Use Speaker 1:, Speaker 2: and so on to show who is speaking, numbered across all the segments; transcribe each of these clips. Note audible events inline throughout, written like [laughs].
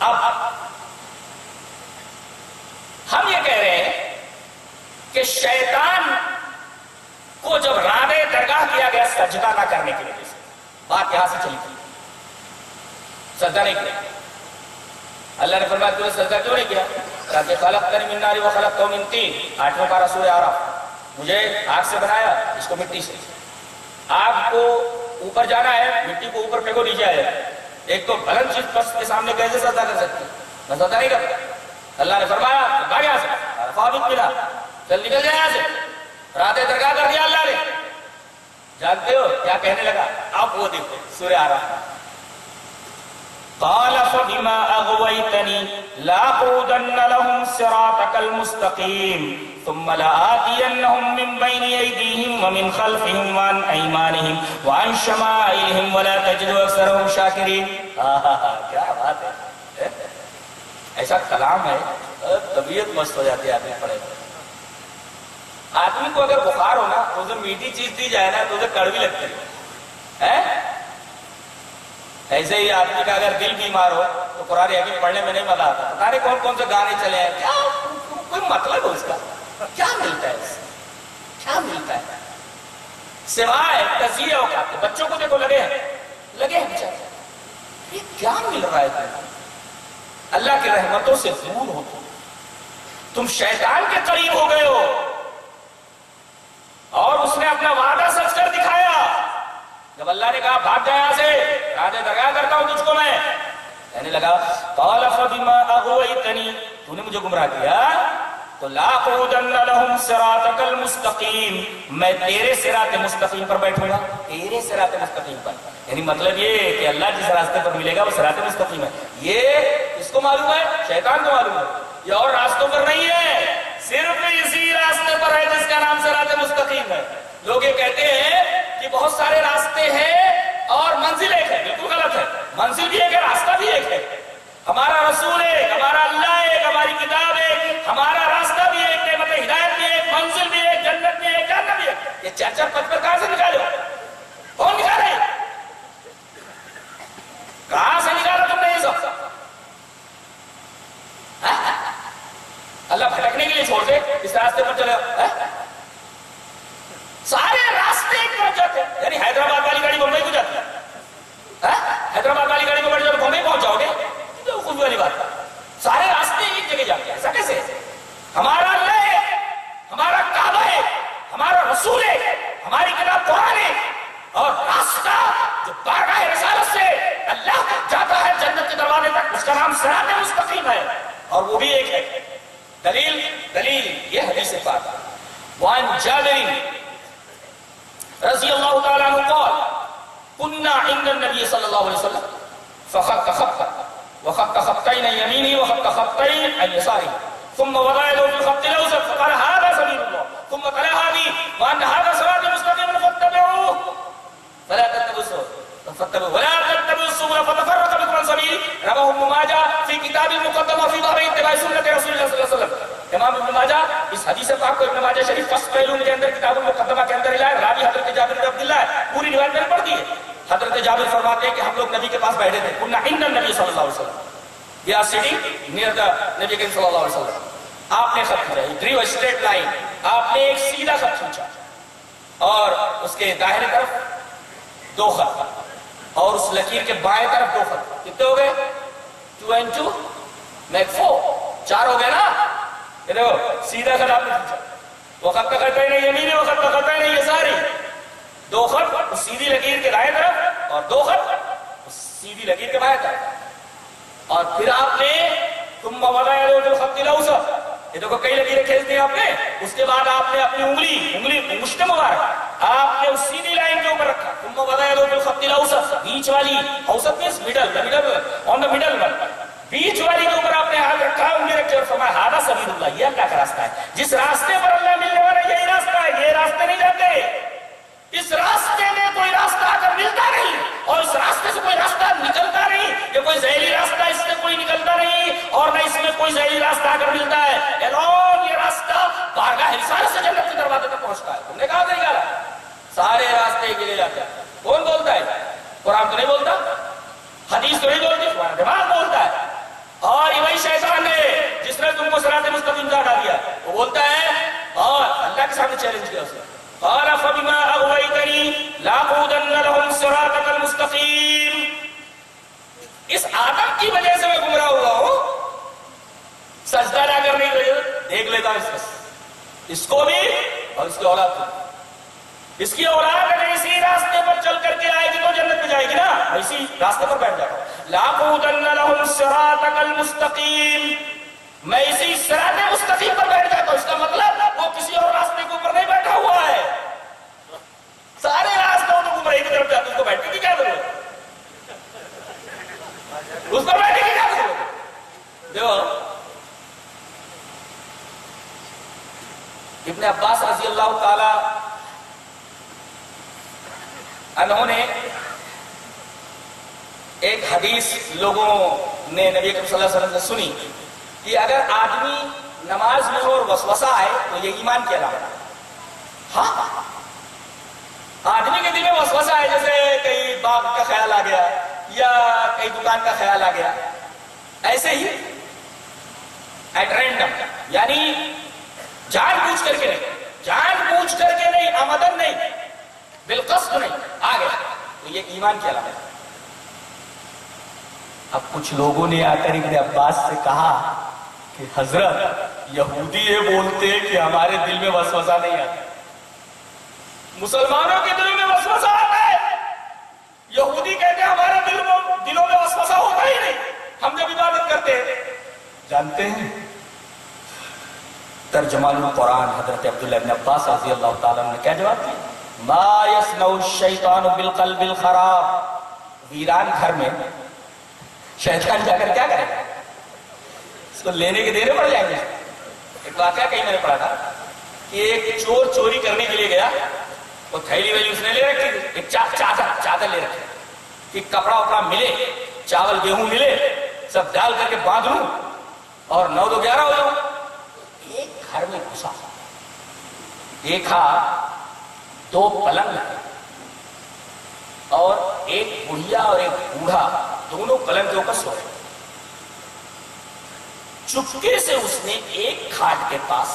Speaker 1: اب ہم یہ کہہ رہے ہیں کہ شیطان کو جب رابع درگاہ کیا گیا سجدہ نہ کرنے کی وجہ سے، بات یہاں سے چلی تھی سجدہ نہیں کیا۔ اللہ نے فرمایا تم نے سجدہ کیوں نہیں کیا؟ کہ خلق کر من ناری و خلق تو من تین۔ آٹھویں پارا سورہ آ رہا مجھے آگ سے بنایا، اس کو مٹی سے۔ آگ کو اوپر جانا ہے، مٹی کو اوپر پھینکو نیچے آئے ایک تو بلند چیز پس کے سامنے کیسے سزا کر سکتی میں سزا نہیں کرتا اللہ نے فرمایا بھاگ یہاں سے فابت ملا۔ چل نکل جائے یہاں سے۔ رات درگاہ کر دیا اللہ نے۔ جانتے ہو کیا کہنے لگا؟ آپ وہ دیکھو، سورہ آ رہا قال فبما اغويتني لاقودن لهم صراطك المستقيم، ثم لآتينهم من بين ايديهم ومن خلفهم وعن ايمانهم وعن شمائلهم ولا تجد اكثرهم شاكرين. [laughs] کیا بات ہے؟ [laughs] ایسا کلام ہے، طبیعت مست ہو جاتی ہے آدمی پڑھے آدمی کو اگر بخار ہو نا، تو اسے میٹھی چیز دی جائے نا، تو اسے کڑوی لگتی ہے۔ [laughs] ایسے ہی آدمی کا اگر دل بیمار ہو تو قرآن حکیم پڑھنے میں نہیں مزہ آتا۔ پتا نہیں کون کون سے گانے چلے ہیں۔ کیا کوئی مطلب ہے اس کا؟ کیا ملتا ہے اس کیا ملتا ہے؟ سوائے تزیہ اوقات بچوں کو دیکھو، لگے ہیں۔ لگے ہیں بچے۔ یہ کیا مل رہا ہے تمہیں؟ اللہ کی رحمتوں سے دور ہو تم۔ تم شیطان کے قریب ہو گئے ہو۔ اور اس نے اپنا وعدہ سچ کر دکھایا۔ جب اللہ نے کہا بھاگ جائے یہاں سے راجے درگاہ کرتا ہوں تجھ کو میں۔ کہنے لگا، قال فبما اغويتني تو نے مجھے گمراہ کیا۔ تو لا قودن لهم صراطك المستقيم میں تیرے صراط مستقیم پر بیٹھوں گا۔ تیرے صراط مستقیم پر۔ یعنی مطلب یہ کہ اللہ جس راستے پر ملے گا وہ صراط مستقیم ہے۔ یہ اس کو معلوم ہے؟ شیطان کو معلوم ہے۔ یہ اور راستوں پر نہیں ہے۔ صرف اسی راستے پر ہے جس کا نام صراط مستقیم ہے۔ لوگ یہ کہتے ہیں کہ بہت سارے راستے ہیں اور منزل ایک ہے، بالکل غلط ہے۔ منزل بھی ایک ہے، راستہ بھی ایک ہے۔ ہمارا رسول ایک، ہمارا اللہ ایک، ہماری کتاب ایک، ہمارا راستہ بھی ایک، نعمت ہدایت بھی ایک، منزل بھی ایک، جنت بھی ایک جنت بھی ایک۔ یہ چار چار پت پر کہاں سے نکالے کہاں سے نکالا تم نے یہ سب اللہ بھٹکنے کے لیے چھوڑ دے اس راستے پر چلے سارے راستے ایک طرف جاتے ہیں یعنی حیدرآباد والی گاڑی بمبئی کو جاتی ہے حیدرآباد والی گاڑی کو بیٹھ جاؤ بمبئی پہنچ جاؤ گے خوبی والی بات سارے راستے ایک جگہ جاتے ہیں ایسا کیسے ہمارا اللہ ہے ہمارا کعبہ ہے ہمارا رسول ہے ہماری کتاب قرآن ہے اور راستہ جو بارگاہ رسالت سے اللہ تک جاتا ہے جنت کے دروازے تک، اس کا نام صراط مستقیم ہے۔ اور وہ بھی ایک ہے۔ دلیل دلیل، یہ حدیث پاک۔ وعن جابر رضی اللہ تعالیٰ عنہ قال كنا عند النبي صلى الله عليه وسلم، فخط خطا وخط خطين يميني وخط خطين عن يساري ثم وضع يده في الخط الاوسط فقال هذا سبيل الله، ثم تلا هذه وان هذا كتاب المقدمه في ظهر اتباع سنه رسول الله صلى الله عليه وسلم۔ امام ابن ماجہ اس حدیث پاک کو ابن ماجہ شریف فصل پہلو کے اندر کتاب المقدمہ کے اندر لائے۔ راوی حضرت جابر بن عبداللہ ہے۔ پوری روایت میں پڑھ دی ہے۔ حضرت جابر فرماتے ہیں کہ ہم لوگ نبی کے پاس بیٹھے تھے۔ کننا عند النبی صلی اللہ علیہ وسلم۔ We are sitting near the نبی کریم صلی اللہ علیہ وسلم۔ آپ نے خط کھینچا ڈریو اسٹریٹ لائن آپ نے ایک سیدھا خط کھینچا اور اس کے داہنے طرف دو خط۔ اور اس لکیر کے بائیں طرف دو خط۔ کتنے ہو گئے؟ Two and two make four چار ہو گئے نا؟ یہ دیکھو، سیدھا خط آپ نے کھینچا۔ وہ خط کا خط ہے نہیں یمین وہ خط کا خط ہے نہیں، یہ ساری۔ دو خط اس سیدھی لکیر کے دائیں طرف اور دو خط اس سیدھی لکیر کے بائیں طرف۔ اور پھر آپ نے تم وضع جو خط الاوسط۔ یہ دیکھو، کئی لکیریں کھینچ دی آپ نے۔ اس کے بعد آپ نے اپنی انگلی انگلی مشت مبارک، آپ نے اس سیدھی لائن کے اوپر رکھا۔ تم وضع جو خط الاوسط، بیچ والی، اوسط means middle the middle on the middle one بیچ والی کے اوپر آپ نے ہاتھ رکھا انگلی رکھے اور فرمایا ہادہ سبیل اللہ، یہ اللہ کا راستہ ہے؟ جس راستے پر اللہ ملنے والا یہی راستہ ہے، یہ راستے نہیں جاتے۔ اس راستے میں کوئی راستہ اگر ملتا نہیں، اور اس راستے سے کوئی راستہ نکلتا نہیں یہ کوئی زہری راستہ اس سے کوئی نکلتا نہیں، اور نہ اس میں کوئی زہری راستہ اگر ملتا ہے الون یہ راستہ بارگاہ رسالت سے جنت کے دروازے تک پہنچتا ہے۔ تم نے کہا نہیں کہا سارے راستے کے لیے جاتے ہیں۔ کون بولتا ہے؟ قرآن تو نہیں بولتا؟ حدیث تو نہیں بولتا؟ تم کو سرات مستقیم کا ہٹا دیا وہ بولتا ہے، اور اللہ کے سامنے چیلنج کیا اس نے۔ قال، فبما اغويتني لاقودن لهم صراطك المستقيم اس آدم کی وجہ سے میں گمراہ ہوا ہوں۔ سجدہ نہ کرنے کی وجہ دیکھ لیتا اس بس۔ اس کو بھی اور اس کی اولاد کو اس کی اولاد اگر اسی راستے پر چل کر کے آئے گی تو جنت میں جائے گی نا۔ اسی راستے پر بیٹھ جاؤ لاقودن لهم صراطك المستقيم میں اسی صراط مستقیم پر بیٹھ جاتا ہوں اس کا مطلب وہ کسی اور راستے کے اوپر نہیں بیٹھا ہوا ہے۔ سارے راستوں تو گمراہی کی طرف جاتے اس کو بیٹھنے کی کیا ضرورت اس پر بیٹھنے کی کیا ضرورت دیکھو، ابن عباس رضی اللہ تعالی انہوں نے ایک حدیث لوگوں نے نبی اکرم صلی اللہ علیہ وسلم سے سنی۔ کہ اگر آدمی نماز میں ہو اور وسوسہ آئے تو یہ ایمان کی علامت ہاں؟ آدمی کے دل میں وسوسہ آئے جیسے کئی باغ کا خیال آ گیا یا کئی دکان کا خیال آ گیا۔ ایسے ہی ایٹ رینڈم یعنی جان بوجھ کر کے نہیں، جان بوجھ کر کے نہیں، آمدن نہیں، بالقصد نہیں آ گیا تو یہ ایمان کی علامت ہے؟ اب کچھ لوگوں نے آ کر ابن عباس سے کہا کہ حضرت یہودی یہ بولتے ہیں کہ ہمارے دل میں وسوسہ نہیں آتا۔ مسلمانوں کے دل میں وسوسہ آتا ہے۔ یہودی کہتے ہیں ہمارے دل میں دلوں میں وسوسہ ہوتا ہی نہیں۔ ہم جب عبادت کرتے ہیں جانتے ہیں؟ ترجمان القرآن حضرت عبداللہ ابن عباس رضی اللہ تعالیٰ نے کیا جواب دیا؟ ما یسنو الشیطان بالقلب الخراب۔ ویران گھر میں شیطان جا کر کیا کرے اس کو لینے کے دینے پڑ جائیں گے۔ ایک واقعہ کہیں میں نے پڑھا تھا کہ ایک چور چوری کرنے کے لیے گیا، وہ تھیلی ویلی اس نے لے رکھی، ایک چادر چادر لے رکھی۔ کہ کپڑا وپڑا ملے، چاول، گیہوں ملے، سب ڈال کر کے باندھ لوں اور نو دو گیارہ ہو جاؤں۔ ایک گھر میں گھسا۔ دیکھا، دو پلنگ اور ایک بڑھیا اور ایک بوڑھا۔ دونوں پلنگ کے اوپر سوئے چپکے سے اس نے ایک کھاٹ کے پاس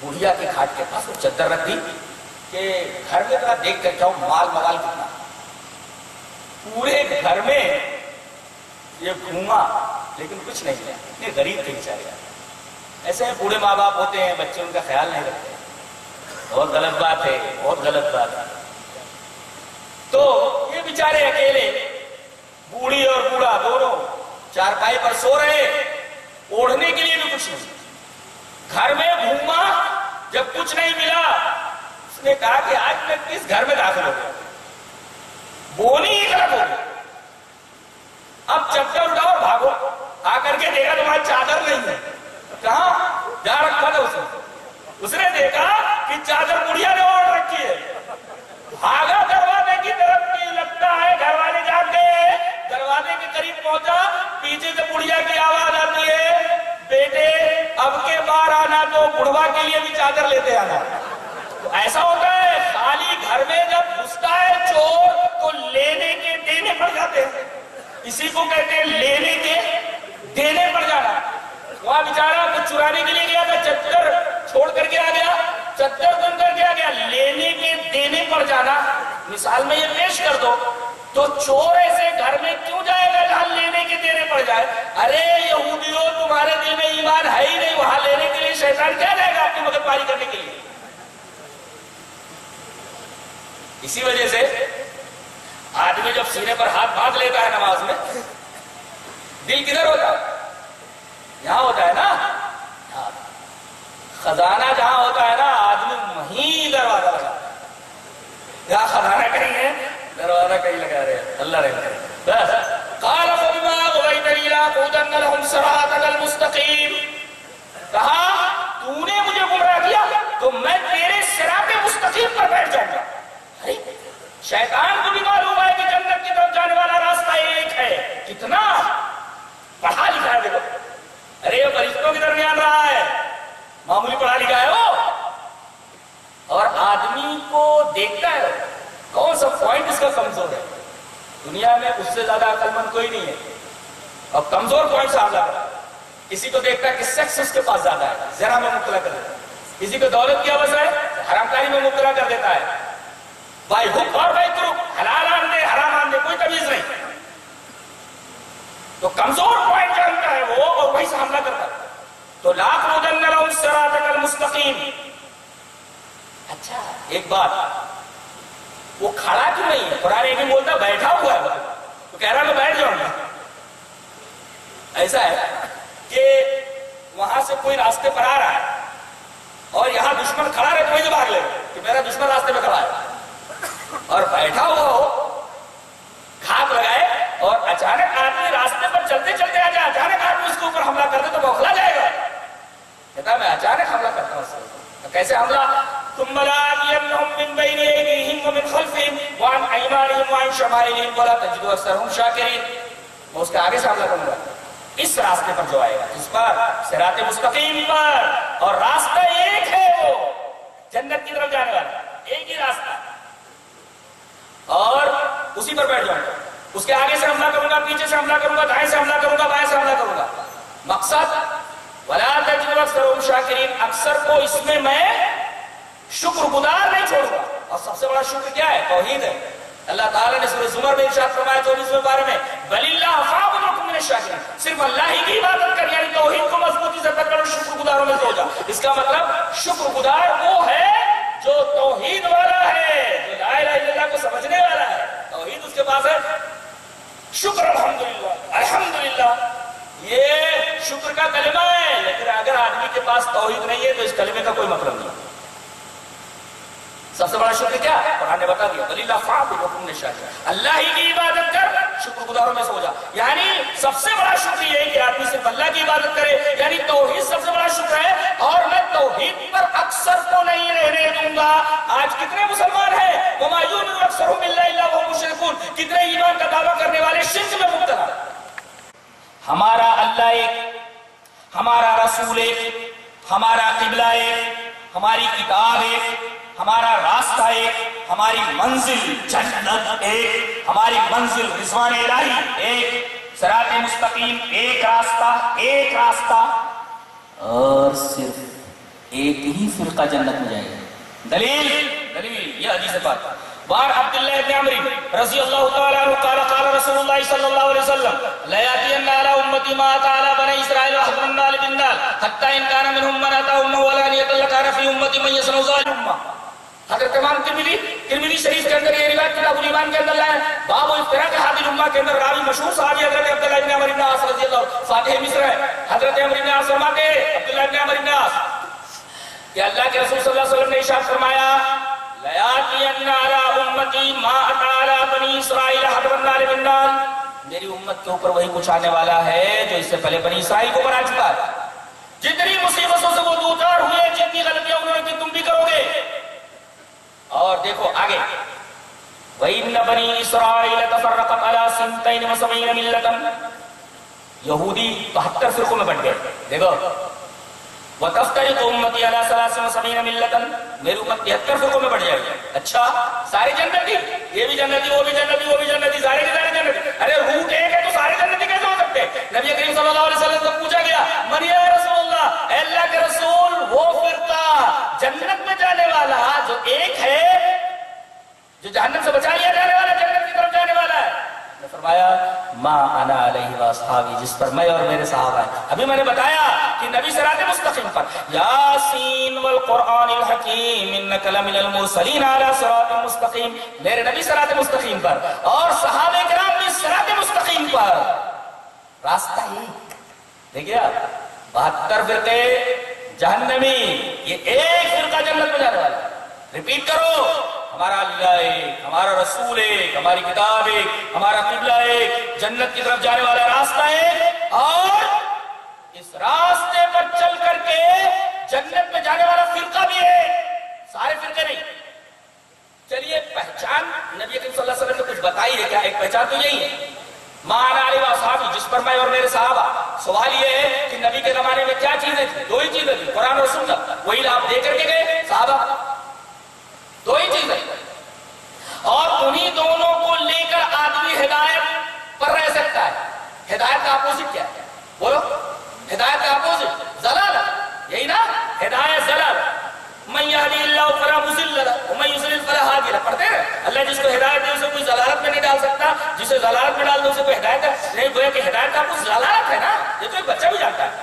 Speaker 1: بڑھیا کے کھاٹ کے پاس وہ چدر رکھ دی کہ گھر میں ذرا دیکھ کر جاؤ مال موال کتنا۔ پورے گھر میں یہ گھوما، لیکن کچھ نہیں کیا اتنے غریب تھے بیچارے۔ ایسے ہیں بوڑھے ماں باپ ہوتے ہیں، بچے ان کا خیال نہیں رکھتے۔ بہت غلط بات ہے، بہت غلط بات ہے۔ تو یہ بیچارے اکیلے بوڑھی اور بوڑھا دونوں چارپائی پر سو رہے، اوڑھنے کے لیے بھی کچھ نہیں۔ گھر میں گھوما جب کچھ نہیں ملا، اس نے کہا کہ آج میں کس گھر میں داخل ہو گیا۔ بونی ہی غلط ہو گئی اب چپچا اٹھا اور بھاگو۔ آ کر کے دیکھا تمہاری چادر نہیں ہے۔ کہاں؟ جا رکھا تھا اس نے اس نے دیکھا کہ چادر بڑھیا نے اوڑھ رکھی ہے۔ بھاگا پیچھے سے بڑھیا کی آواز آتی ہے۔ بیٹے، اب کے بار آنا تو بڑھوا کے لیے بھی چادر لیتے آنا۔ ایسا ہوتا ہے، خالی گھر میں جب گھستا ہے چور، تو لینے کے دینے پڑ جاتے ہیں۔ اسی کو کہتے ہیں لینے کے دینے پڑ جانا۔ وہاں بیچارہ کچھ چرانے کے لیے گیا تھا چدر چھوڑ کر کے آ گیا۔ چدر بن کر کے آ گیا۔ لینے کے دینے پڑ جانا۔ مثال میں یہ پیش کر دو۔ تو چور ایسے گھر میں کیوں جائے گا جہاں لینے کے دینے پڑ جائے؟ ارے یہودیوں، تمہارے دل میں ایمان ہے ہی نہیں، وہاں لینے کے لیے شیطان کیا جائے گا آپ کی مدد پاری کرنے کے لیے؟ اسی وجہ سے آدمی جب سینے پر ہاتھ باندھ لیتا ہے نماز میں، دل کدھر ہوتا؟ ہے یہاں ہوتا ہے نا؟ خزانہ جہاں ہوتا ہے نا، آدمی وہیں دروازہ لگا یہاں خزانہ کہیں ہے؟ دروازہ کہیں لگا رہے ہیں اللہ رحم کرے بس قال فبما اغويتني لاقودن لهم صراطك المستقيم کہا تو نے مجھے گمراہ کیا تو میں تیرے صراط مستقیم پر بیٹھ جاؤں گا شیطان کو بھی معلوم ہے کہ جنت کی طرف جانے والا راستہ ایک ہے کتنا پڑھا لکھا ہے دیکھو ارے یہ فرشتوں کے درمیان رہا ہے معمولی پڑھا لکھا ہے وہ اور آدمی کو دیکھتا ہے کون سا پوائنٹ اس کا کمزور ہے۔ دنیا میں اس سے زیادہ عقل مند کوئی نہیں ہے۔ اور کمزور پوائنٹ سے آزاد ہے۔ کسی کو دیکھتا ہے کہ سیکس اس کے پاس زیادہ ہے ذرا میں مطلع کر دیتا ہے۔ کسی کو دولت کی آواز ہے حرام کاری میں مبتلا کر دیتا ہے۔ بھائی حک اور بھائی ترک، حلال آن دے، حرام آن دے، کوئی تمیز نہیں۔ تو کمزور پوائنٹ جانتا ہے وہ، اور وہی سے حملہ کرتا ہے۔ تو لاکھ مدن لهم صراطك المستقیم اچھا ایک بات۔ وہ کھڑا کیوں نہیں؟ ہے قرآن ایک بھی بولتا بیٹھا ہوا ہے تو کہہ رہا میں بیٹھ جاؤں گا۔ ایسا ہے کہ وہاں سے کوئی راستے پر آ رہا ہے اور یہاں دشمن کھڑا رہے، تو وہی بھاگ لے۔ کہ میرا دشمن راستے میں کھڑا ہے۔ اور بیٹھا ہوا ہو، کھاک لگائے اور اچانک آدمی راستے پر چلتے چلتے آ جائے۔ اچانک آدمی اس کے اوپر حملہ کر دے تو بوکھلا جائے گا۔ کہتا میں اچانک حملہ کرتا ہوں کیسے حملہ؟ ثم لا لآتينهم من بين ايديهم ومن خلفهم وعن ايمانهم وعن شمائلهم ولا تجد اكثرهم شاكرين. میں اس کے آگے سے حملہ کروں گا۔ اس راستے پر جو آئے گا، اس پر، صراط مستقیم پر۔ اور راستہ ایک ہے وہ، جنت کی طرف جانے والا۔ ایک ہی راستہ۔ اور اسی پر بیٹھ جاؤں گا۔ اس کے آگے سے حملہ کروں گا، پیچھے سے حملہ کروں گا، دائیں سے حملہ کروں گا، بائیں سے حملہ کروں گا۔ مقصد، ولا تجد اکثرهم شاکرین اکثر کو اس میں میں شکر گزار نہیں چھوڑوں گا اور سب سے بڑا شکر کیا ہے؟ توحید ہے۔ اللہ تعالیٰ نے سورہ زمر میں ارشاد فرمایا چوبیسویں بارے میں، بل اللہ فاعبدوا من الشاکرین صرف اللہ ہی کی عبادت کر یعنی توحید کو مضبوطی سے پکڑ اور شکر گزاروں میں سے ہو جا۔ اس کا مطلب شکر گزار وہ ہے جو توحید والا ہے، جو لا الہ الا اللہ کو سمجھنے والا ہے۔ توحید اس کے پاس ہے۔ شکر، الحمدللہ۔ الحمدللہ۔ یہ شکر کا کلمہ ہے، لیکن اگر آدمی کے پاس توحید نہیں ہے تو اس کلمے کا کوئی مطلب نہیں۔ سب سے بڑا شکر کیا ہے؟ قرآن نے بتا دیا بلی اللہ فاق حکم نے اللہ ہی کی عبادت کر شکر گزاروں میں سے ہو جا۔ یعنی سب سے بڑا شکر یہ ہے کہ آدمی صرف اللہ کی عبادت کرے یعنی توحید سب سے بڑا شکر ہے۔ اور میں توحید پر اکثر کو نہیں رہنے دوں گا۔ آج کتنے مسلمان ہیں؟ ومایون اکثرهم الا الا وهم مشرکون۔ کتنے ایمان کا دعویٰ کرنے والے شرک میں مبتلا ہمارا اللہ ایک، ہمارا رسول ایک، ہمارا قبلہ ایک، ہماری کتاب ایک ہمارا راستہ ایک، ہماری منزل جنت ایک، ہماری منزل رضوان الہی ایک، صراط مستقیم ایک راستہ ایک راستہ۔ اور صرف ایک ہی فرقہ جنت میں جائے گا۔ دلیل دلیل، یہ حدیث بات بار عبداللہ ابن عمری رضی اللہ تعالیٰ عنہ قال قال رسول اللہ صلی اللہ علیہ وسلم، لا یاتین علی امتی ما تعالی بنی اسرائیل وحضر النال بالنال حتی ان کان منهم من اتا امه ولا نیت لکان فی امتی من یسنو ظالم. حضرت امام ترمیلی ترمیلی شریف کے اندر یہ روایت کتاب الایمان کے اندر لائے باب افتراق حاضر امہ کے اندر راوی مشہور صحابی حضرت عبداللہ ابن عمر ابن عاص رضی اللہ فاتح مصر ہے۔ حضرت عمر ابن عاص فرماتے عبداللہ ابن عمر ابن عاص، کہ اللہ کے رسول صلی اللہ علیہ وسلم نے ارشاد فرمایا لیاتین علی امتی ما اتعالی بنی اسرائیل حضر النار بالنار میری امت کے اوپر وہی کچھ آنے والا ہے، جو اس سے پہلے بنی اسرائیل کو بنا چکا ہے۔ جتنی مصیبتوں سے وہ دوچار ہوئے، جتنی غلطیاں انہوں نے کی، تم بھی کرو گے۔ اور دیکھو آگے۔ وَإِنَّ بَنِي إِسْرَائِيلَ تَفَرَّقَتْ عَلَى سِنْتَيْنِ وَسَمَيْنَ مِلَّةً۔ یہودی بہتر فرقوں میں بٹ گئے۔ دیکھو۔ وَتَفْتَرِقُ أُمَّتِي عَلَى ثَلَاثٍ وَسَبْعِينَ مِلَّةً۔ میری امت تہتر فرقوں میں بڑھ جائے گی۔ اچھا سارے جنتی۔ یہ بھی جنتی، وہ بھی جنتی، وہ بھی جنتی۔ سارے کے سارے جنتی۔ ارے روٹ ایک ہے تو سارے جنتی کیسے ہو سکتے؟ نبی کریم صلی اللہ علیہ وسلم سے پوچھا گیا، من یا رسول اللہ؟ اے اللہ کے رسول وہ فرقہ جنت میں جانے والا جو ایک ہے، جو جہنم سے بچا لیا جانے والا جنت کی طرف جانے والا ہے۔ نے فرمایا، ما انا علیہ واصحابی جس پر میں اور میرے صحابہ ہیں۔ ابھی میں نے بتایا کہ نبی صراط مستقیم پر، یاسین والقرآن الحکیم، انک لمن المرسلین علی صراط مستقیم، میرے نبی صراط مستقیم پر۔ اور صحابہ کرام بھی صراط مستقیم پر۔ راستہ ہی دیکھئے آپ، بہتر فرقے جہنمی، یہ ایک فرقہ جنت میں جانے والا ریپیٹ کرو، ہمارا اللہ ایک، ہمارا رسول ایک، ہماری کتاب ایک، ہمارا قبلہ ایک، جنت کی طرف جانے والا راستہ ایک۔ اور اس راستے پر چل کر کے جنت میں جانے والا فرقہ بھی ہے سارے فرقے نہیں۔ چلیے، پہچان، نبی کریم صلی اللہ علیہ وسلم نے کچھ بتائی ہے کیا؟ ایک پہچان تو یہی ہے۔ مانا علی و صحابی جس پر میں اور میرے صحابہ سوال یہ ہے کہ نبی کے زمانے میں کیا چیزیں تھیں؟ دو ہی چیزیں تھیں، قرآن اور سنت۔ وہی آپ دے کر کے گئے، صحابہ۔ دو ہی چیزیں۔ اور انہی دونوں کو لے کر آدمی ہدایت پر رہ سکتا ہے۔ ہدایت کا اپوزٹ کیا؟ ہے بولو۔ ہدایت کا اپوزٹ زلال یہی نا؟ ہدایت زلال من یہدی اللہ فلا کے پڑھتے ہیں اللہ جس کو ہدایت دے، اسے کوئی ضلالت میں نہیں ڈال سکتا۔ جسے ضلالت میں ڈال دے، اسے کوئی ہدایت ہے۔ نہیں گویا کہ ہدایت کا کچھ ضلالت ہے نا، یہ تو ایک بچہ بھی جانتا ہے۔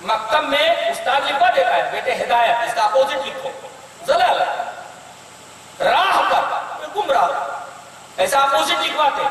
Speaker 1: مکتب میں استاد لکھوا دیتا ہے، بیٹے ہدایت، اس کا اپوزٹ لکھو۔ ضلالت۔ راہ پر گمراہ ایسا اپوزٹ لکھواتے۔ ہیں